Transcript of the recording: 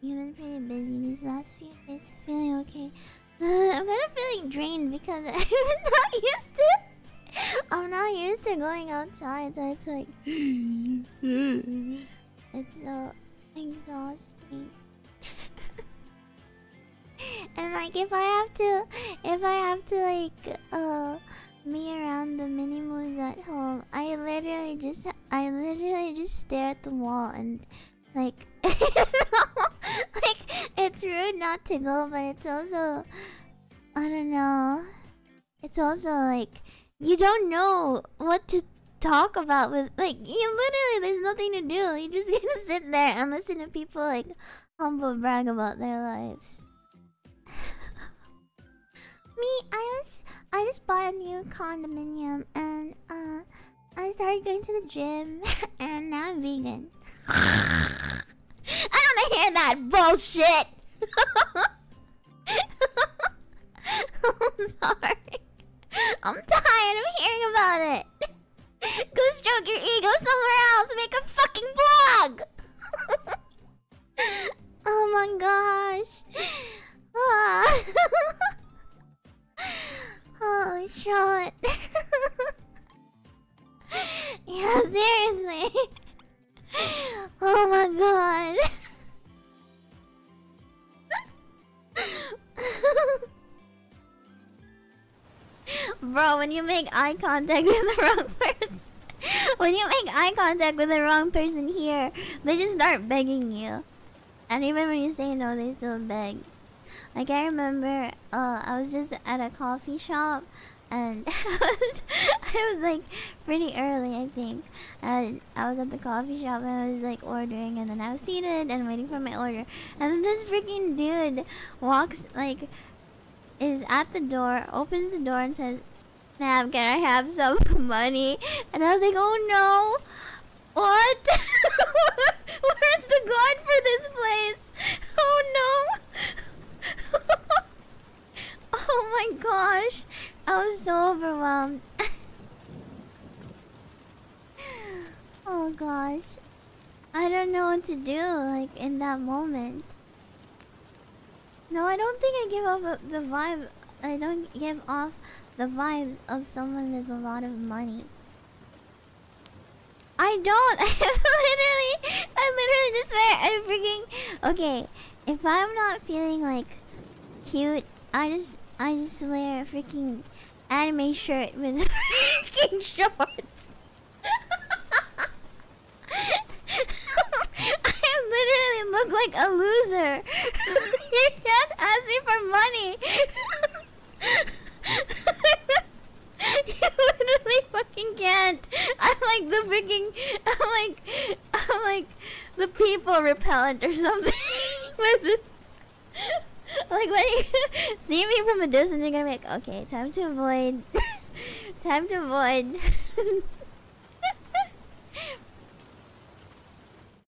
You've been pretty busy these last few days. Feeling okay? Uh, I'm kind of feeling drained because I'm not used to. I'm not used to going outside, so it's like it's so exhausting. and like if I have to, if I have to like uh me around the mini moves at home, I literally just I literally just stare at the wall and like like it's rude not to go, but it's also I don't know. It's also like you don't know what to talk about with like you literally there's nothing to do. You're just gonna sit there and listen to people like humble brag about their lives. Me, I was I just bought a new condominium and uh I started going to the gym and now I'm vegan. I don't hear that bullshit. I'm sorry. I'm tired of hearing about it. Go stroke your ego somewhere else. Make a fucking blog. oh my gosh. Ah. oh shit. yeah, seriously. Oh my god. Bro, when you make eye contact with the wrong person, when you make eye contact with the wrong person here, they just start begging you. And even when you say no, they still beg. Like I remember, uh, I was just at a coffee shop, and I was, I was like pretty early, I think. And I was at the coffee shop and I was like ordering, and then I was seated and waiting for my order. And then this freaking dude walks like is at the door, opens the door and says, Ma'am, can I have some money? And I was like, oh no. What? Where's the guard for this place? Oh no. oh my gosh. I was so overwhelmed. oh gosh. I don't know what to do, like, in that moment. No, I don't think I give off the vibe. I don't give off the vibe of someone with a lot of money. I don't. I literally, I literally just swear I freaking. Okay, if I'm not feeling like cute, I just, I just wear a freaking anime shirt with freaking shorts. I literally look like a loser. you can't ask me for money. you literally I'm like the freaking. I'm like. I'm like the people repellent or something. like when you see me from a distance, you're gonna be like, okay, time to avoid. time to avoid.